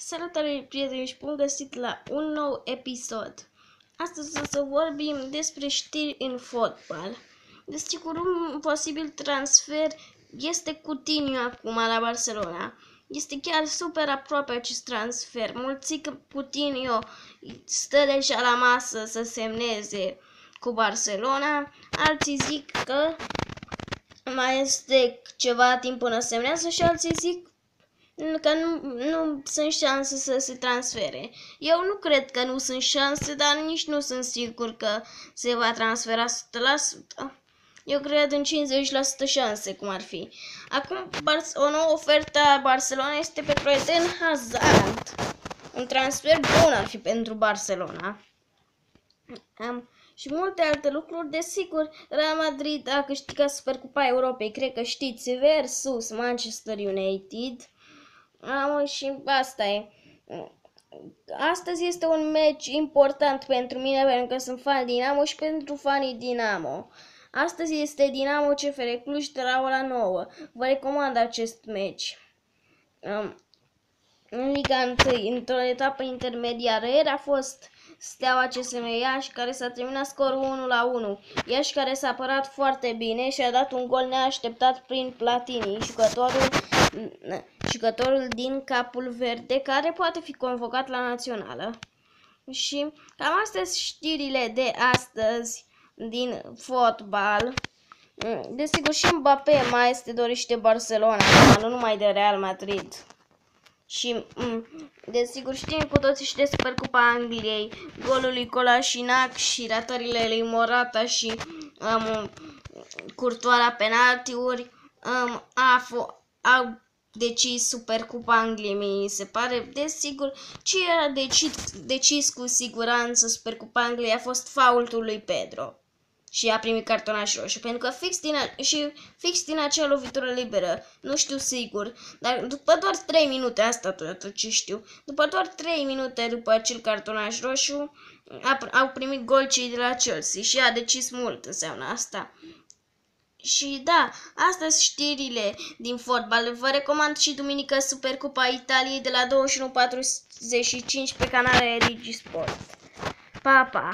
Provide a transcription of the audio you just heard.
Salutare prieteni și bun găsit la un nou episod. Astăzi o să vorbim despre știri în fotbal. Desigur, un posibil transfer este Coutinho acum la Barcelona. Este chiar super aproape acest transfer. Mulți zic că Coutinho stă deja la masă să semneze cu Barcelona, alții zic că mai este ceva timp până semnează și alții zic că nu, nu sunt șanse să se transfere. Eu nu cred că nu sunt șanse, dar nici nu sunt sigur că se va transfera 100%. Eu cred în 50% șanse, cum ar fi. Acum, o nouă ofertă a Barcelona este pentru Eden Hazard. Un transfer bun ar fi pentru Barcelona. Um, și multe alte lucruri, desigur, Real Madrid a câștigat Supercupa Europei, cred că știți, versus Manchester United. Am, și asta e. Astăzi este un match important pentru mine pentru că sunt fan Dinamo și pentru fanii Dinamo. Astăzi este Dinamo CFR Cluj de la ora 9. Vă recomand acest match. Um, în Liga 1, într-o etapă intermediară, era a fost Steaua CSM Iași, care s-a terminat scorul 1 la 1. Iași care s-a apărat foarte bine și a dat un gol neașteptat prin Platini, jucătorul, jucătorul din Capul Verde, care poate fi convocat la națională. Și cam astea sunt știrile de astăzi din fotbal. Desigur și Mbappé mai este dorește Barcelona, nu numai de Real Madrid. Și, mm, desigur, știm cu toții și de Supercupa Angliei, golul lui Colașinac și ratările lui Morata și um, curtoarea penaltiuri um, a, au decis Supercupa Angliei, mi se pare. Desigur, ce a decis, decis cu siguranță Supercupa Angliei a fost faultul lui Pedro și a primit cartonaș roșu, pentru că fix din, a, și fix din acea lovitură liberă, nu știu sigur, dar după doar 3 minute, asta tot ce știu, după doar 3 minute după acel cartonaș roșu, a, au primit gol cei de la Chelsea și a decis mult, înseamnă asta. Și da, astea sunt știrile din fotbal. Vă recomand și duminică Supercupa Italiei de la 21.45 pe canalele Digisport. Pa, pa!